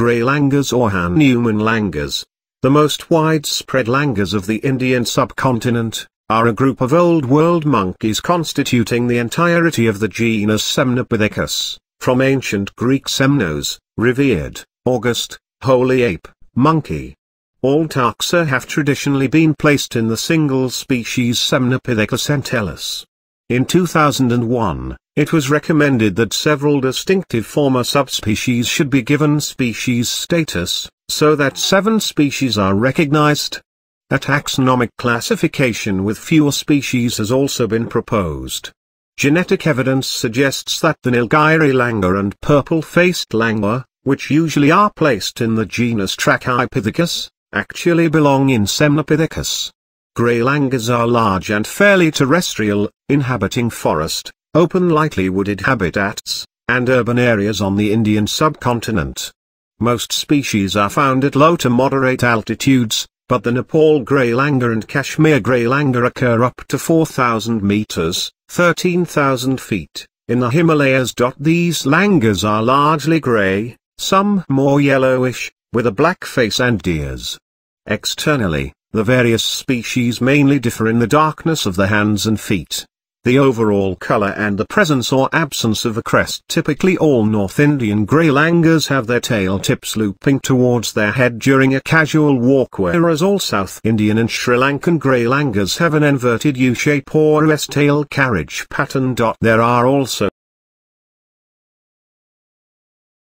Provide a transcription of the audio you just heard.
Grey langurs or Han Hanuman langurs. The most widespread langurs of the Indian subcontinent, are a group of Old World monkeys constituting the entirety of the genus Semnopithecus, from ancient Greek semnos, revered, august, holy ape, monkey. All taxa have traditionally been placed in the single species Semnopithecus entellus. In 2001, it was recommended that several distinctive former subspecies should be given species status, so that seven species are recognized. A taxonomic classification with fewer species has also been proposed. Genetic evidence suggests that the Nilgiri langur and purple-faced langur, which usually are placed in the genus Trachypithecus, actually belong in Semnopithecus. Grey langurs are large and fairly terrestrial, inhabiting forest, open lightly wooded habitats, and urban areas on the Indian subcontinent. Most species are found at low to moderate altitudes, but the Nepal grey langur and Kashmir grey langur occur up to 4,000 meters, 13,000 feet, in the Himalayas. These langurs are largely grey, some more yellowish, with a black face and ears. Externally, the various species mainly differ in the darkness of the hands and feet. The overall color and the presence or absence of a crest typically all North Indian grey langurs have their tail tips looping towards their head during a casual walk whereas all South Indian and Sri Lankan grey langurs have an inverted U-shape or S-tail carriage pattern. There are also